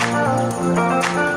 oh, oh, oh.